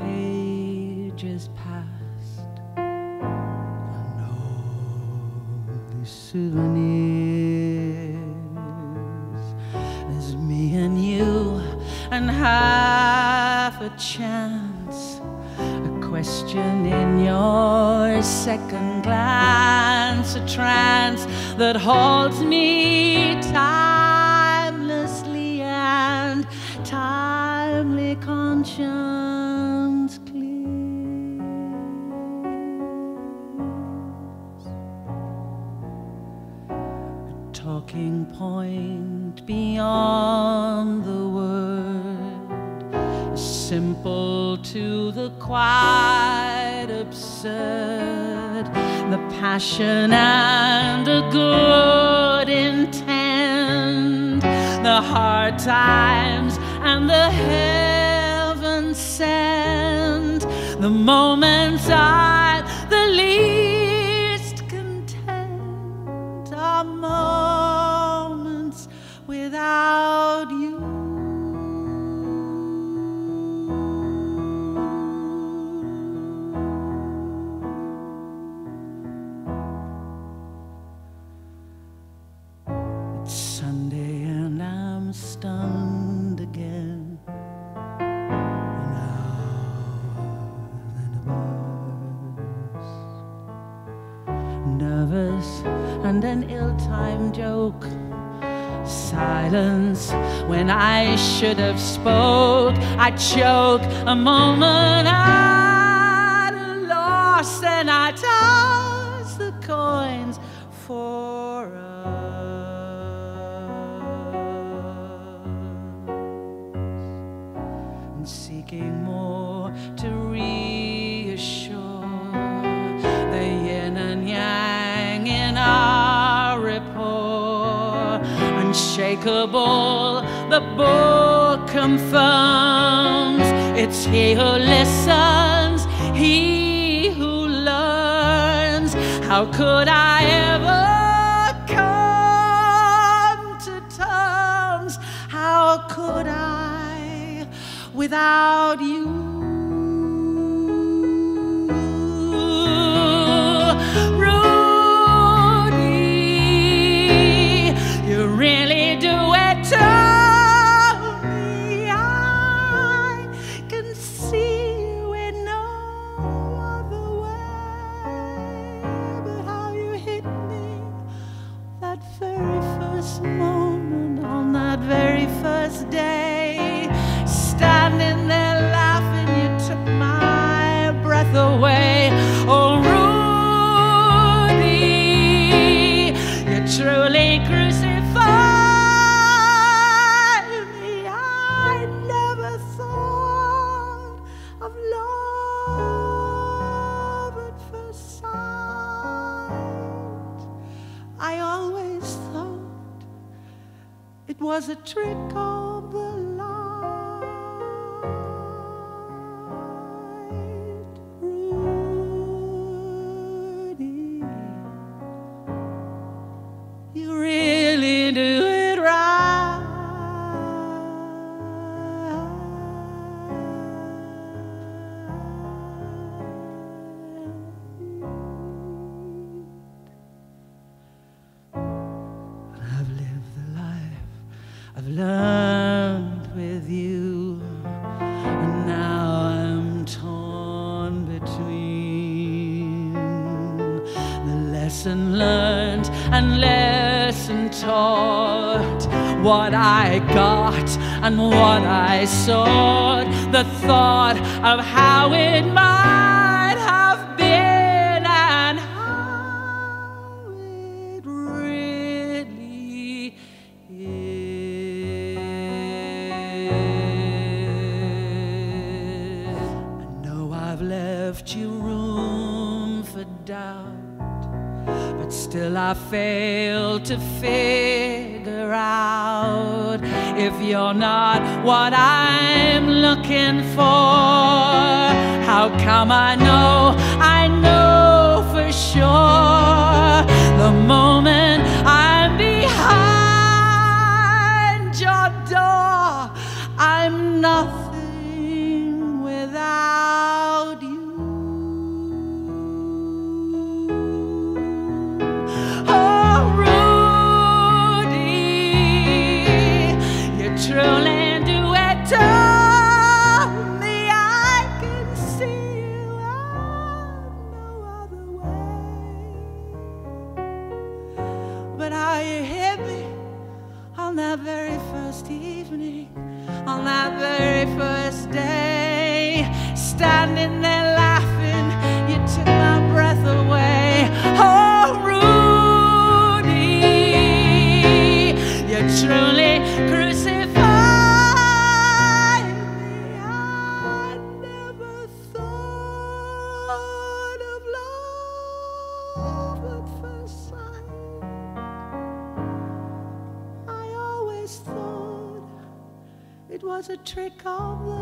ages past. And all these souvenirs. There's me and you, and half a chance. A question in your second glance, a trance that holds me timelessly talking point beyond the word, simple to the quite absurd, the passion and the good intent, the hard times and the heaven sent, the moments I And an ill-timed joke. Silence when I should have spoke. I choke a moment at a loss, then I toss the coins for us and seeking more to reassure Unshakable, the book confirms it's he who listens, he who learns. How could I ever come to terms? How could I without you? Was a trick of lesson learned and lesson taught. What I got and what I sought, the thought of how it might have been and how it really is. I know I've left you room for doubt, still I fail to figure out if you're not what I'm looking for. How come I know, I know for sure the moment that very first evening, on that very first day, standing there. Was a trick of the